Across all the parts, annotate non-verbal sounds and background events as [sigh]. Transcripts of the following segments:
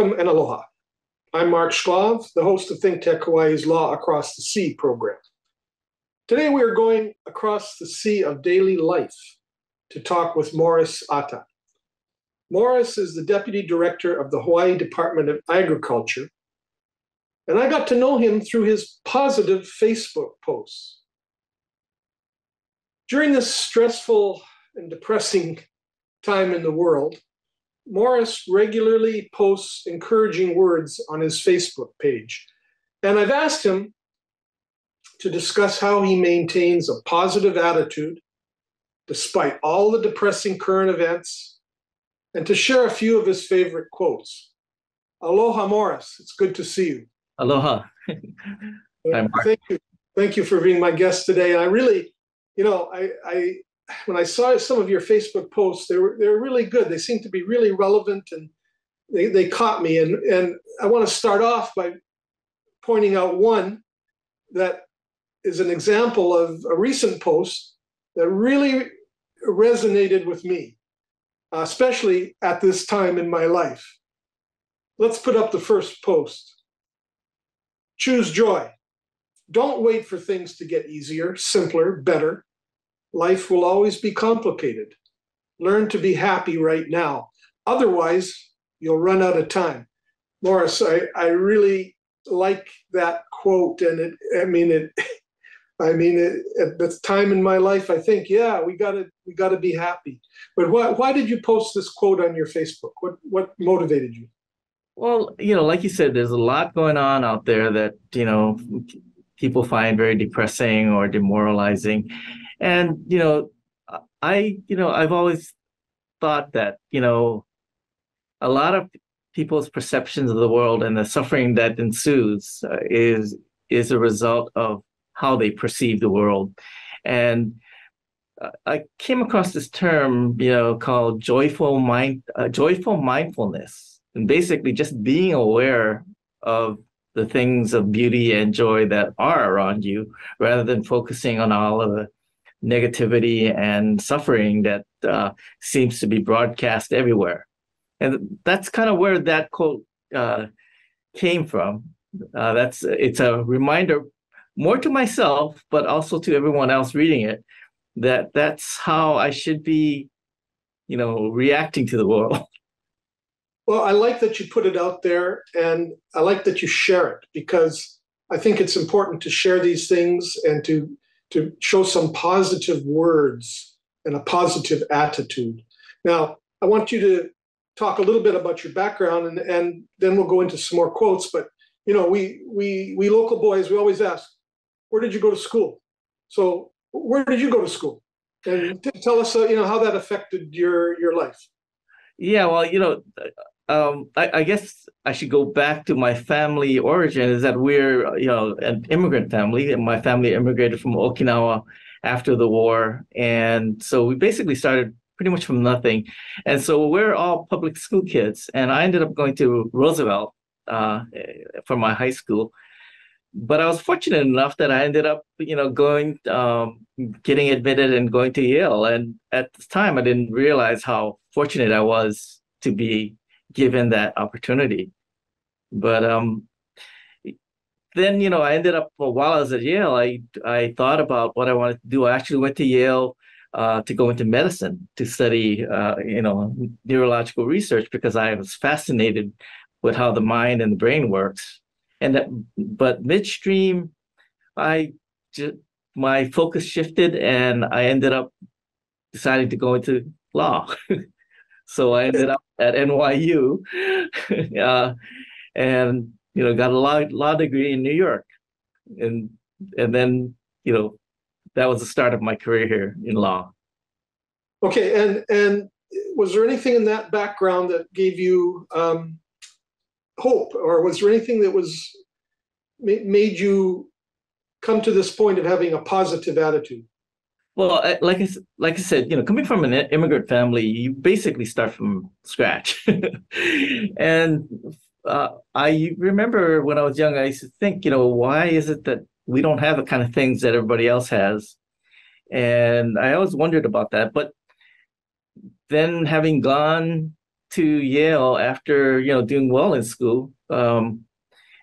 Welcome and aloha. I'm Mark Shklov, the host of ThinkTech Hawaii's Law Across the Sea program. Today we are going across the sea of daily life to talk with Morris Atta. Morris is the Deputy Director of the Hawaii Department of Agriculture, and I got to know him through his positive Facebook posts. During this stressful and depressing time in the world, Morris regularly posts encouraging words on his Facebook page. And I've asked him to discuss how he maintains a positive attitude despite all the depressing current events and to share a few of his favorite quotes. Aloha, Morris. It's good to see you. Aloha. [laughs] Thank you. Thank you for being my guest today. And I really, you know, I, I when I saw some of your Facebook posts, they were they were really good. They seemed to be really relevant and they, they caught me. And and I want to start off by pointing out one that is an example of a recent post that really resonated with me, uh, especially at this time in my life. Let's put up the first post. Choose joy. Don't wait for things to get easier, simpler, better life will always be complicated. Learn to be happy right now. Otherwise, you'll run out of time. Morris, I, I really like that quote. And it, I mean, it, [laughs] I mean, it, at the time in my life, I think, yeah, we gotta, we gotta be happy. But why, why did you post this quote on your Facebook? What, what motivated you? Well, you know, like you said, there's a lot going on out there that, you know, people find very depressing or demoralizing and you know i you know i've always thought that you know a lot of people's perceptions of the world and the suffering that ensues uh, is is a result of how they perceive the world. And uh, i came across this term you know called joyful mind uh, joyful mindfulness and basically just being aware of the things of beauty and joy that are around you rather than focusing on all of the negativity and suffering that uh, seems to be broadcast everywhere. And that's kind of where that quote uh, came from. Uh, that's it's a reminder more to myself, but also to everyone else reading it, that that's how I should be, you know, reacting to the world. [laughs] Well, I like that you put it out there, and I like that you share it because I think it's important to share these things and to to show some positive words and a positive attitude. Now, I want you to talk a little bit about your background and, and then we'll go into some more quotes. But you know, we we we local boys, we always ask, where did you go to school? So where did you go to school? And tell us, uh, you know, how that affected your your life. Yeah, well, you know, um, I, I, guess I should go back to my family origin is that we're, you know, an immigrant family. And my family immigrated from Okinawa after the war. And so we basically started pretty much from nothing. And so we're all public school kids. And I ended up going to Roosevelt uh, for my high school. But I was fortunate enough that I ended up, you know, going, um, getting admitted and going to Yale. And at the time, I didn't realize how fortunate I was to be given that opportunity. But um, then you know, I ended up while I was at Yale, I I thought about what I wanted to do. I actually went to Yale uh, to go into medicine to study uh, you know neurological research because I was fascinated with how the mind and the brain works. And that, but midstream, I just my focus shifted and I ended up deciding to go into law. [laughs] so I ended up at NYU, uh, [laughs] and you know got a law law degree in New York, and and then you know that was the start of my career here in law. Okay, and and was there anything in that background that gave you um, hope, or was there anything that was made you come to this point of having a positive attitude? Well, like I, like I said, you know, coming from an immigrant family, you basically start from scratch. [laughs] and uh, I remember when I was young, I used to think, you know, why is it that we don't have the kind of things that everybody else has? And I always wondered about that. But then having gone to Yale after you know doing well in school, um,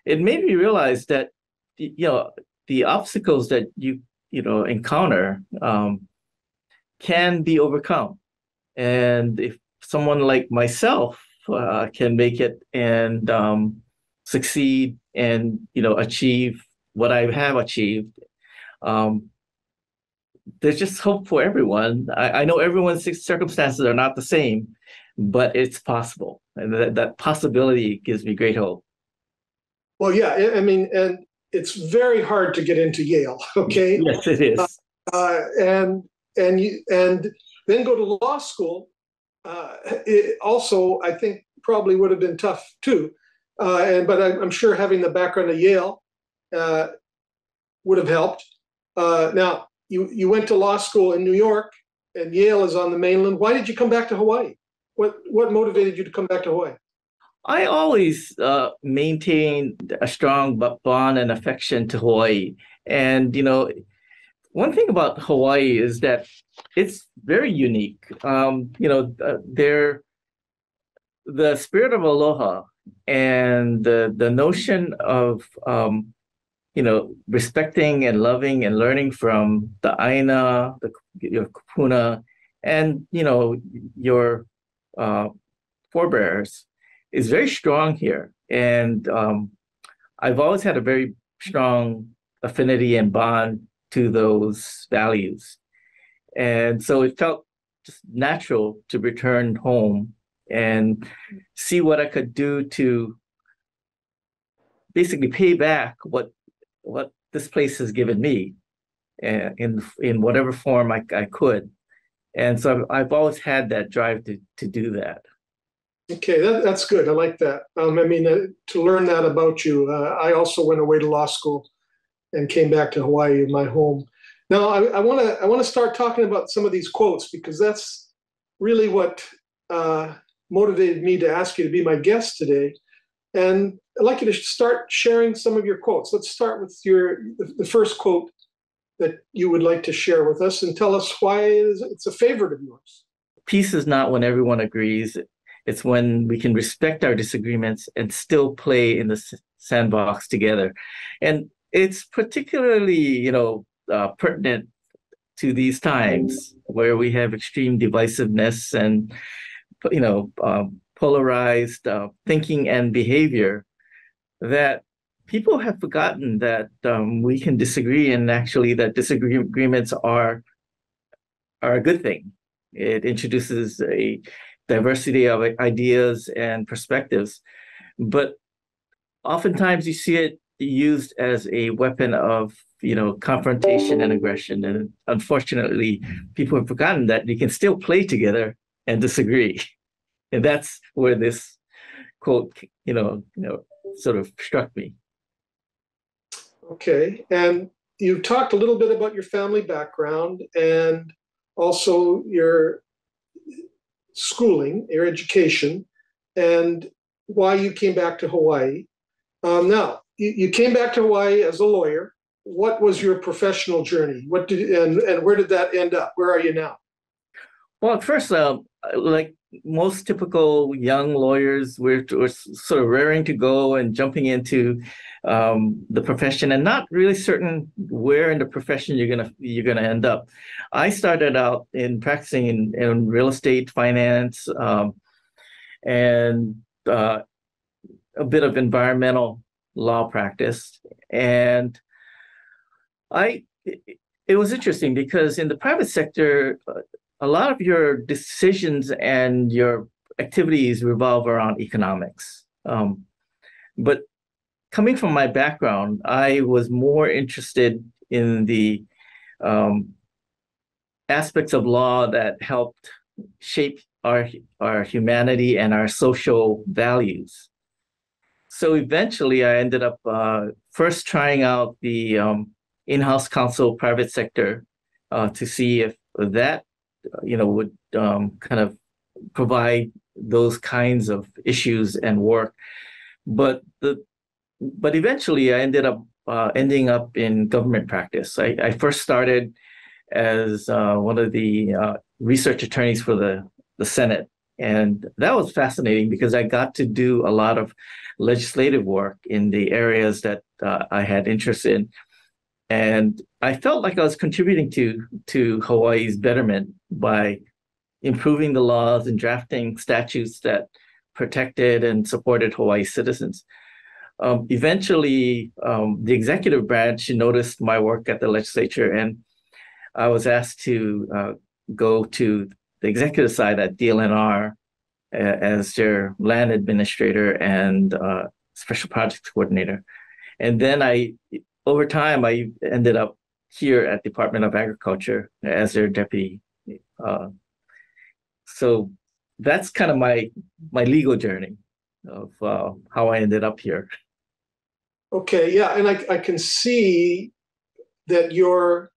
it made me realize that you know the obstacles that you you know encounter um, can be overcome, and if someone like myself uh, can make it and um, succeed and you know achieve what I have achieved, um, there's just hope for everyone. I, I know everyone's circumstances are not the same, but it's possible, and that, that possibility gives me great hope. Well, yeah, I- mean, and it's very hard to get into Yale. [laughs] Okay, Yes, it is. uh, and and you and then go to law school. Uh, it also, I think, probably would have been tough too. Uh, and but I'm, I'm sure having the background of Yale uh, would have helped. Uh, now, you you went to law school in New York, and Yale is on the mainland. Why did you come back to Hawaii? What what motivated you to come back to Hawaii? I always uh, maintained a strong bond and affection to Hawaii. And, you know, one thing about Hawaii is that it's very unique. Um, you know, uh, there, the spirit of aloha and the, the notion of, um, you know, respecting and loving and learning from the Aina, the your kupuna, and, you know, your uh, forebears is very strong here. And um, I've always had a very strong affinity and bond to those values. And so it felt just natural to return home and see what I could do to basically pay back what what this place has given me uh, in in whatever form I, I could. And so I've, I've always had that drive to to do that. Okay, that, that's good. I like that. Um, I mean, uh, to learn that about you, uh, I also went away to law school and came back to Hawaii, my home. Now, I want to I want to start talking about some of these quotes because that's really what uh, motivated me to ask you to be my guest today. And I'd like you to start sharing some of your quotes. Let's start with your the first quote that you would like to share with us, and tell us why it is, it's a favorite of yours. Peace is not when everyone agrees. It's when we can respect our disagreements and still play in the sandbox together. And it's particularly, you know, uh, pertinent to these times where we have extreme divisiveness and, you know, um, polarized uh, thinking and behavior that people have forgotten that um, we can disagree and actually that disagreements are are a good thing. It introduces a diversity of ideas and perspectives. But oftentimes you see it used as a weapon of you know confrontation and aggression. And unfortunately people have forgotten that you can still play together and disagree. [laughs] And that's where this quote you know you know sort of struck me. Okay and you talked a little bit about your family background and also your schooling, your education, and why you came back to Hawaii. Um, now, you, you, came back to Hawaii as a lawyer. What was your professional journey? What did and and where did that end up? Where are you now? Well, first, uh, like most typical young lawyers, we're, we're, sort of raring to go and jumping into um, the profession and not really certain where in the profession you're gonna you're gonna end up. I started out in practicing in, in real estate finance um, and uh, a bit of environmental law practice, and I. It, was interesting because in the private sector, uh, a lot of your decisions and your activities revolve around economics. Um, but coming from my background, I was more interested in the um, aspects of law that helped shape our our humanity and our social values. So eventually, I ended up uh, first trying out the um, in-house counsel private sector uh, to see if that you know, would um, kind of provide those kinds of issues and work. But the but eventually, I ended up uh, ending up in government practice. I, I first started as uh, one of the uh, research attorneys for the the Senate And that was fascinating because I got to do a lot of legislative work in the areas that uh, I had interest in. And I felt like I was contributing to, to Hawaii's betterment by improving the laws and drafting statutes that protected and supported Hawaii citizens. Um, eventually, um, the executive branch noticed my work at the legislature, and I was asked to uh, go to the executive side at DLNR as their land administrator and uh, special projects coordinator. And then I, over time, I ended up here at Department of Agriculture as their deputy. Uh, so that's kind of my my legal journey of uh, how I ended up here. Okay, yeah, and I, I can see that your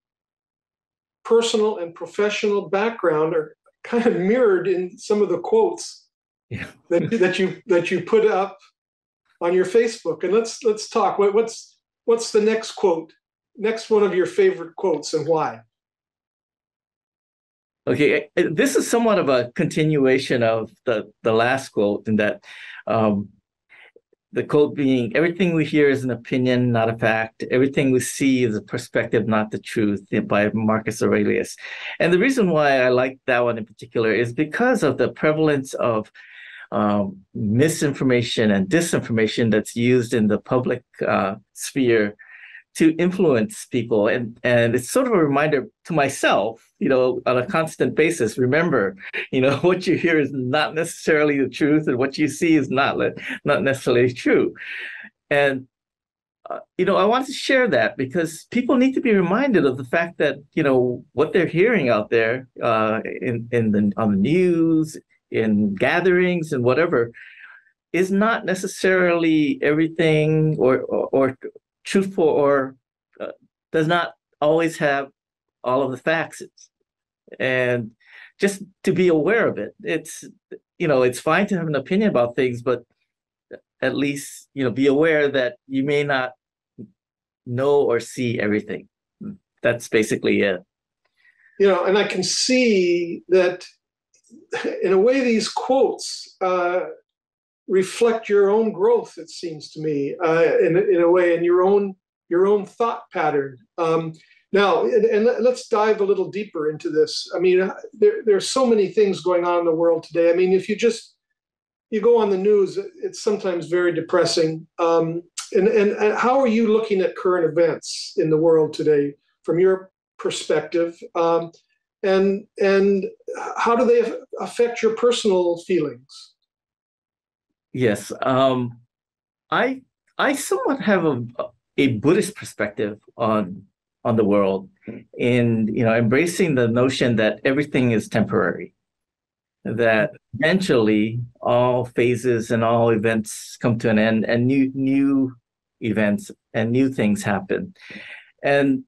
personal and professional background are kind of mirrored in some of the quotes Yeah. that, that you that you put up on your Facebook. And let's let's talk. What, what's what's the next quote? Next one of your favorite quotes and why? Okay, this is somewhat of a continuation of the the last quote, in that um, the quote being everything we hear is an opinion, not a fact. Everything we see is a perspective, not the truth, by Marcus Aurelius. And the reason why I like that one in particular is because of the prevalence of um, misinformation and disinformation that's used in the public uh, sphere to influence people. And and it's sort of a reminder to myself you know on a constant basis remember [laughs] you know [laughs] what you hear is not necessarily the truth and what you see is not not necessarily true. And uh, you know i want to share that because people need to be reminded of the fact that you know what they're hearing out there uh, in in the on the news in gatherings and whatever is not necessarily everything or, or, or truthful or uh, does not always have all of the facts. And just to be aware of it it's you know it's fine to have an opinion about things but at least you know be aware that you may not know or see everything. That's basically it. You know and i can see that in a way these quotes uh, reflect your own growth. It seems to me, uh, in in a way, in your own your own thought pattern. Um, now, and, and, let's dive a little deeper into this. I mean, uh, there there's so many things going on in the world today. I mean, if you just you go on the news, it's sometimes very depressing. Um, and, and, and how are you looking at current events in the world today from your perspective? Um, and and how do they affect your personal feelings? Yes. Um, I I somewhat have a a Buddhist perspective on on the world, and you know, embracing the notion that everything is temporary, that eventually all phases and all events come to an end, and new new events and new things happen, and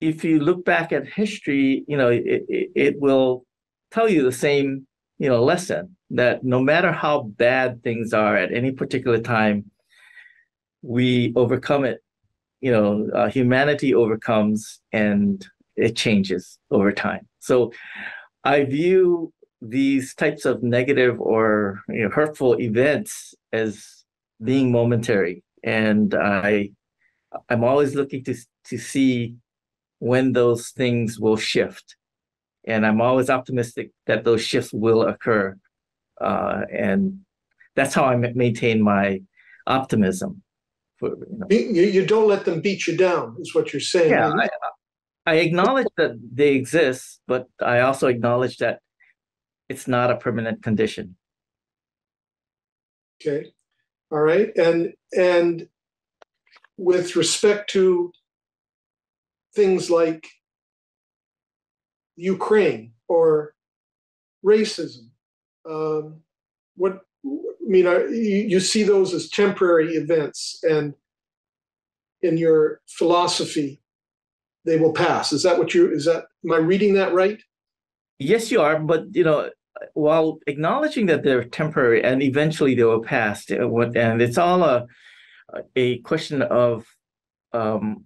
if you look back at history, you know, it, it, it will tell you the same, you know, lesson that no matter how bad things are at any particular time, we overcome it. You know, uh, humanity overcomes and it changes over time. So I view these types of negative or you know, hurtful events as being momentary. And I, I'm always looking to, to see when those things will shift. And I'm always optimistic that those shifts will occur uh, and that's how I maintain my optimism. For, you, know. you, you, don't let them beat you down, is what you're saying. Yeah, I, I acknowledge that they exist, but I also acknowledge that it's not a permanent condition. Okay, all right, and and with respect to things like Ukraine or racism um, what I mean, are, you, you see those as temporary events, and in your philosophy, they will pass. Is that what you? Is that? Am I reading that right? Yes, you are. But you know, while acknowledging that they're temporary and eventually they will pass, and it's all a a question of, um,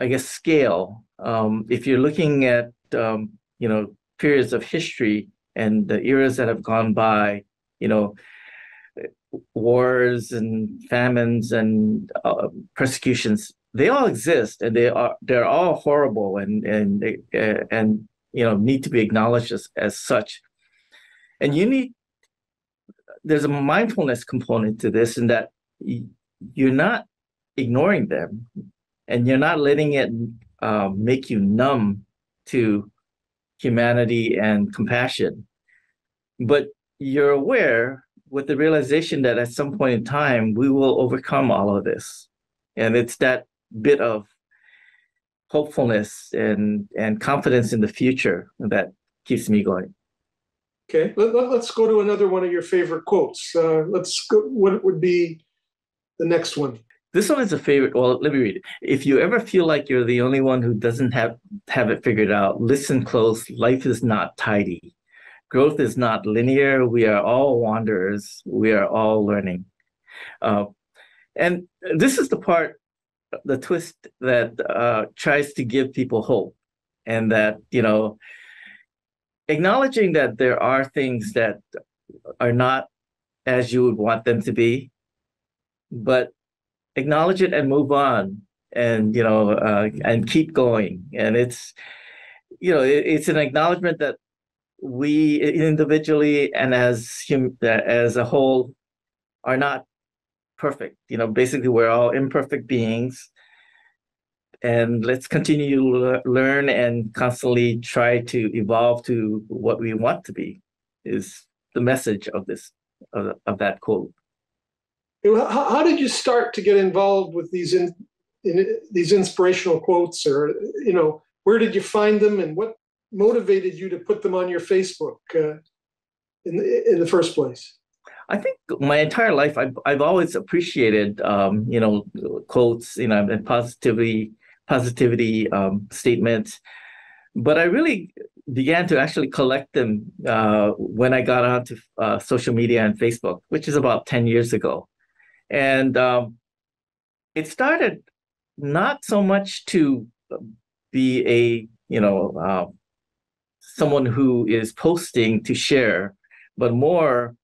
I guess, scale. Um, if you're looking at um, you know periods of history, and the eras that have gone by, you know, wars and famines and uh, persecutions, they all exist and they are they're all horrible and and uh, and you know need to be acknowledged as, as such. And you need there's a mindfulness component to this in that you're not ignoring them and you're not letting it uh, make you numb to humanity and compassion. But you're aware with the realization that at some point in time we will overcome all of this. And it's that bit of hopefulness and and confidence in the future that keeps me going. Okay let, us go to another one of your favorite quotes. Uh, let's go what would be the next one this one is a favorite well let me read it if you ever feel like you're the only one who doesn't have have it figured out listen close life is not tidy growth is not linear. We are all wanderers. We are all learning. Uh, and this is the part, the twist that uh, tries to give people hope, and that you know, acknowledging that there are things that are not as you would want them to be, but acknowledge it and move on, and you know, uh, and keep going. And it's, you know, it, it's an acknowledgement that we individually and as hum, as a whole are not perfect. You know, basically we're all imperfect beings. And let's continue to learn and constantly try to evolve to what we want to be is the message of this of, of that quote. How, how did you start to get involved with these in, in these inspirational quotes or you know where did you find them and what motivated you to put them on your Facebook uh, in the, in the first place? I think my entire life, I've I've always appreciated, um, you know, quotes, you know, and positivity positivity um, statements, but I really began to actually collect them uh, when I got onto uh, social media and Facebook, which is about ten years ago, and um, it started not so much to be a you know uh, someone who is posting to share, but more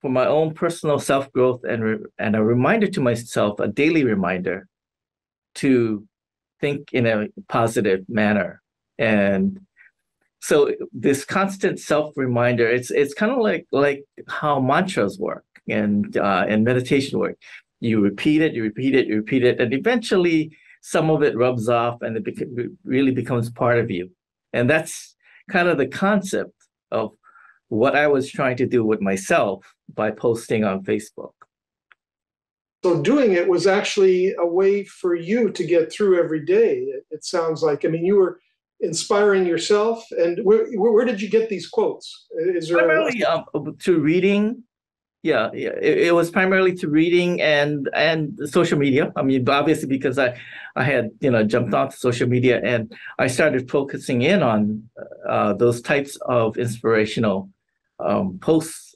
for my own personal self growth and re- and a reminder to myself, a daily reminder to think in a positive manner. And so this constant self reminder, it's it's kind of like like how mantras work and uh, and meditation work. You repeat it, you repeat it, you repeat it, and eventually some of it rubs off and it beca- really becomes part of you. And that's kind of the concept of what I was trying to do with myself by posting on Facebook. So doing it was actually a way for you to get through every day. It, it sounds like. I mean, you were inspiring yourself. And where, where, where did you get these quotes? Is there primarily a... um, to reading yeah, yeah. It, it, was primarily to reading and and social media. I mean, obviously because I I had you know jumped onto social media and I started focusing in on uh, those types of inspirational um, posts.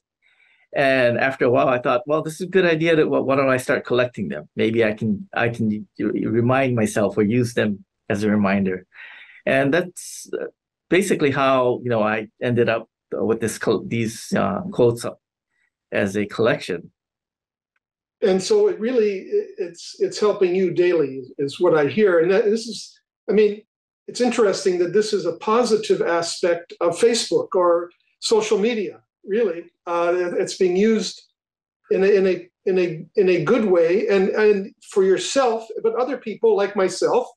And after a while, I thought, well, this is a good idea. That why don't I start collecting them? Maybe I can I can remind myself or use them as a reminder. And that's basically how you know I ended up with this these uh, quotes as a collection. And so it really it's it's helping you daily is what I hear. And that, this is, I mean, it's interesting that this is a positive aspect of Facebook or social media. Really, uh, it's being used in a, in a in a in a good way, and and for yourself, but other people like myself,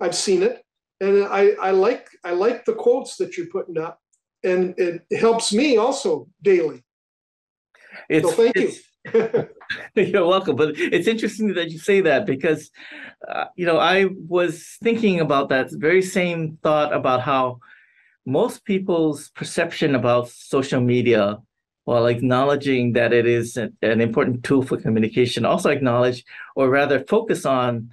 I've seen it, and I I like I like the quotes that you're putting up, and it helps me also daily. It's, so thank it's, you. [laughs] you're welcome. But it's interesting that you say that because, uh, you know, I was thinking about that very same thought about how most people's perception about social media, while acknowledging that it is an, an important tool for communication, also acknowledge or rather focus on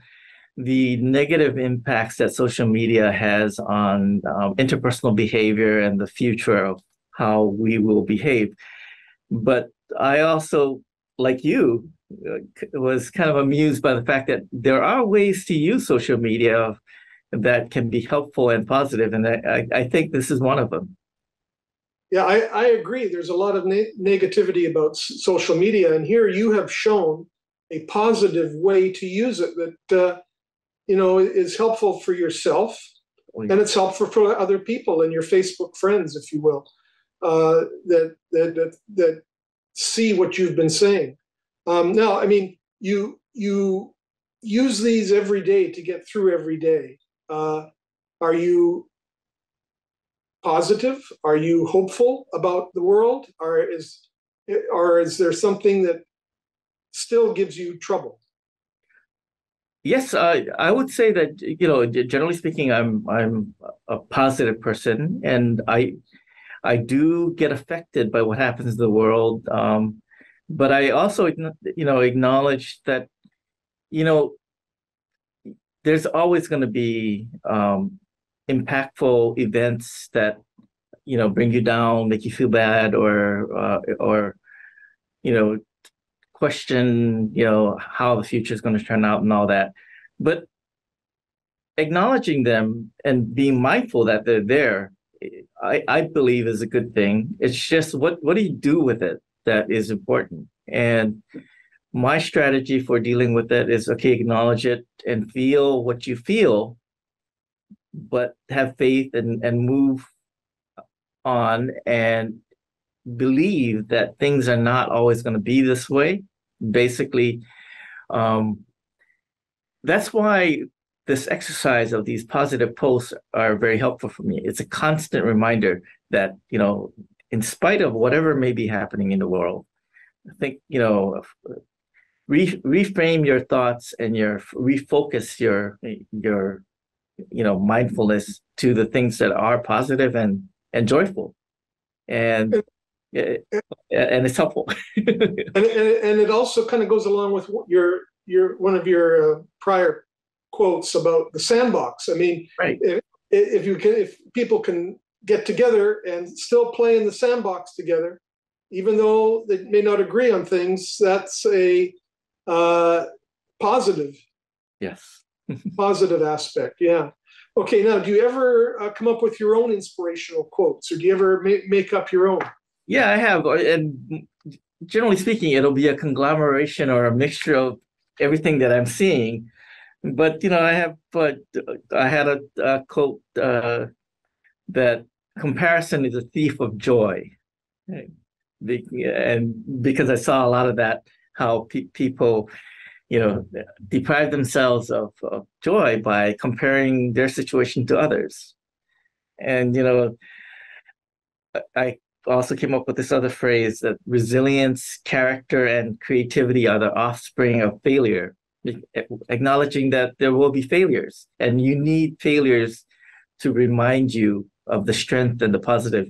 the negative impacts that social media has on um, interpersonal behavior and the future of how we will behave. But I also, like you, was kind of amused by the fact that there are ways to use social media that can be helpful and positive, and I, I think this is one of them. yeah, I, I agree. There's a lot of ne- negativity about social media, and here you have shown a positive way to use it that uh, you know is helpful for yourself, and it's helpful for other people and your Facebook friends, if you will, uh, that, that that that see what you've been saying. Um, now, I mean, you you use these every day to get through every day. Uh, are you positive? Are you hopeful about the world? Or is or is there something that still gives you trouble? Yes, uh, I would say that you know, generally speaking, I'm I'm a positive person, and I I do get affected by what happens in the world. Um, but I also you know acknowledge that you know there's always going to be um, impactful events that you know bring you down, make you feel bad, or uh, or you know question you know how the future is going to turn out and all that. But acknowledging them and being mindful that they're there, I, I believe is a good thing. It's just what what do you do with it that is important. And my strategy for dealing with it is okay, acknowledge it and feel what you feel but have faith and, and move on and believe that things are not always going to be this way. Basically, um, that's why this exercise of these positive posts are very helpful for me. It's a constant reminder that, you know, in spite of whatever may be happening in the world, I think, you know, re- reframe your thoughts and your refocus your your you know mindfulness to the things that are positive and and joyful. And and it's helpful. And, and, and it also kind of goes along with your your one of your uh, prior quotes about the sandbox i mean right if, if you can if people can get together and still play in the sandbox together even though they may not agree on things that's a uh, positive yes [laughs] positive aspect. Yeah. Okay. Now, do you ever uh, come up with your own inspirational quotes, or do you ever ma- make up your own? Yeah, I have, and generally speaking, it'll be a conglomeration or a mixture of everything that I'm seeing. But you know, I have, but I had a, a quote uh, that comparison is a thief of joy, and because I saw a lot of that, how pe- people you know, deprive themselves of, of joy by comparing their situation to others. And, you know, I also came up with this other phrase that resilience, character, and creativity are the offspring of failure, acknowledging that there will be failures and you need failures to remind you of the strength and the positive,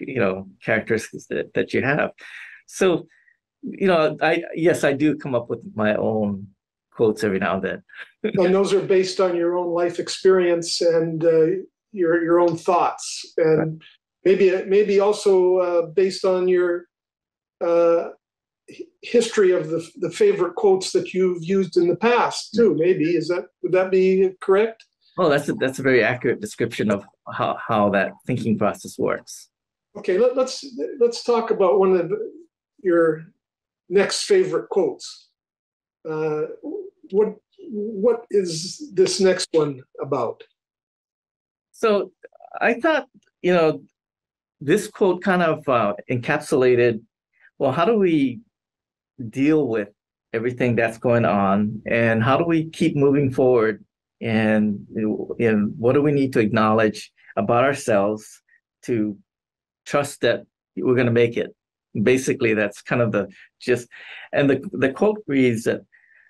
you know, characteristics that, that you have. So you know, I yes, I do come up with my own quotes every now and then. [laughs] and those are based on your own life experience and uh, your your own thoughts, and right. maybe maybe also uh, based on your uh, history of the the favorite quotes that you've used in the past too. Maybe is that would that be correct? Oh, that's a, that's a very accurate description of how, how that thinking process works. Okay, let, let's let's talk about one of your next favorite quotes. Uh, what what is this next one about? So I thought, you know, this quote kind of uh, encapsulated. Well, how do we deal with everything that's going on, and how do we keep moving forward? And and what do we need to acknowledge about ourselves to trust that we're going to make it? basically that's kind of the just and the the quote reads that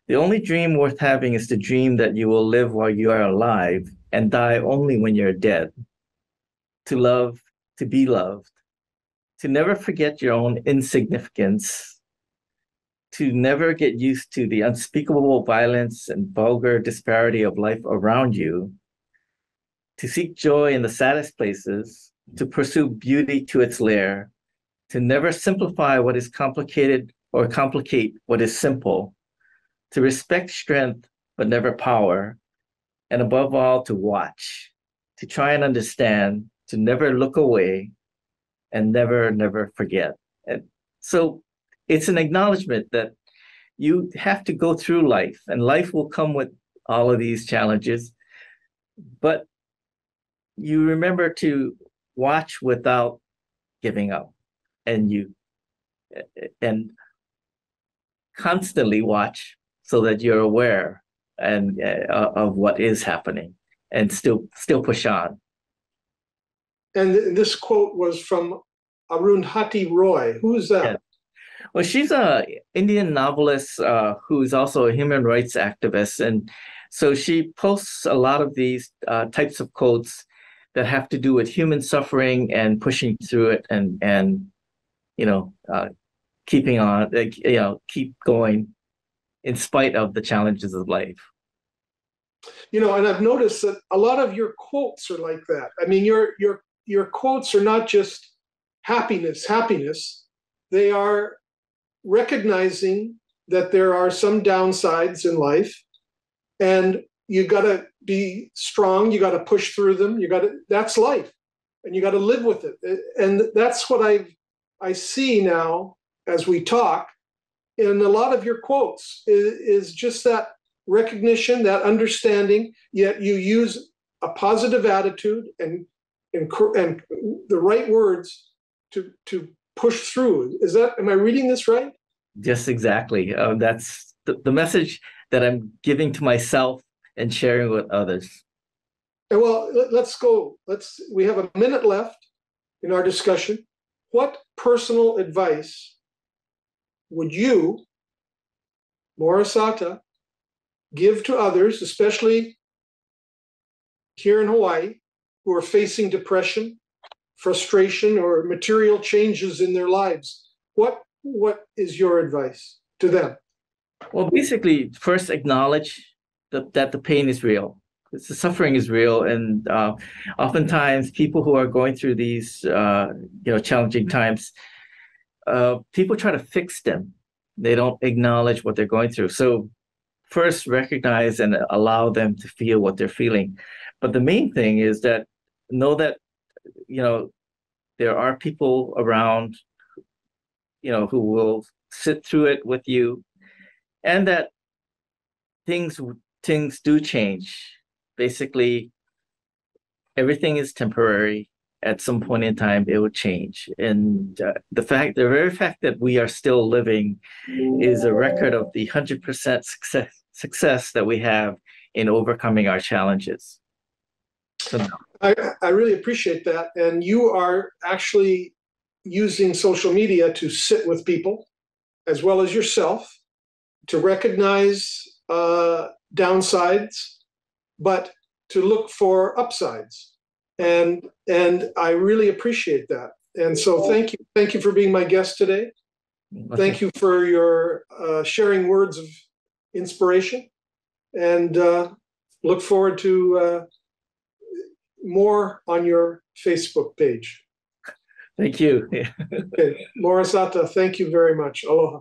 the only dream worth having is the dream that you will live while you are alive and die only when you're dead to love to be loved to never forget your own insignificance to never get used to the unspeakable violence and vulgar disparity of life around you to seek joy in the saddest places to pursue beauty to its lair to never simplify what is complicated or complicate what is simple, to respect strength but never power, and above all, to watch, to try and understand, to never look away, and never, never forget. And so it's an acknowledgement that you have to go through life, and life will come with all of these challenges. But you remember to watch without giving up, and you and constantly watch so that you're aware and uh, of what is happening and still still push on and this quote was from arundhati roy who's that yeah. Well she's a indian novelist uh, who's also a human rights activist and so she posts a lot of these uh, types of quotes that have to do with human suffering and pushing through it and and you know uh, keeping on you know keep going in spite of the challenges of life. You know and i've noticed that a lot of your quotes are like that. I mean your your your quotes are not just happiness happiness. They are recognizing that there are some downsides in life and you got to be strong you got to push through them you got to that's life and you got to live with it. And that's what i i see now as we talk in a lot of your quotes is, is just that recognition, that understanding, yet you use a positive attitude and, and, and the right words to, to push through. Is that, am I reading this right? Yes, exactly. Uh, that's the, the message that I'm giving to myself and sharing with others. And well, let's go. Let's, we have a minute left in our discussion. What personal advice would you, Morris Atta, give to others, especially here in Hawaii, who are facing depression, frustration, or material changes in their lives? What what is your advice to them? Well, basically, first acknowledge that, that the pain is real. The suffering is real, and uh, oftentimes people who are going through these, uh, you know, challenging times, uh, people try to fix them. They don't acknowledge what they're going through. So first recognize and allow them to feel what they're feeling. But the main thing is that know that you know there are people around you know who will sit through it with you and that things things do change. Basically everything is temporary. At some point in time it will change. And uh, the fact the very fact that we are still living is a record of the 100% success success that we have in overcoming our challenges I, I really appreciate that and you are actually using social media to sit with people as well as yourself to recognize uh, downsides but to look for upsides and and I really appreciate that. And so thank you, thank you for being my guest today. Thank you for your uh, sharing words of inspiration, and uh, look forward to uh, more on your Facebook page. Thank you. okay. Morris Atta, thank you very much. Aloha.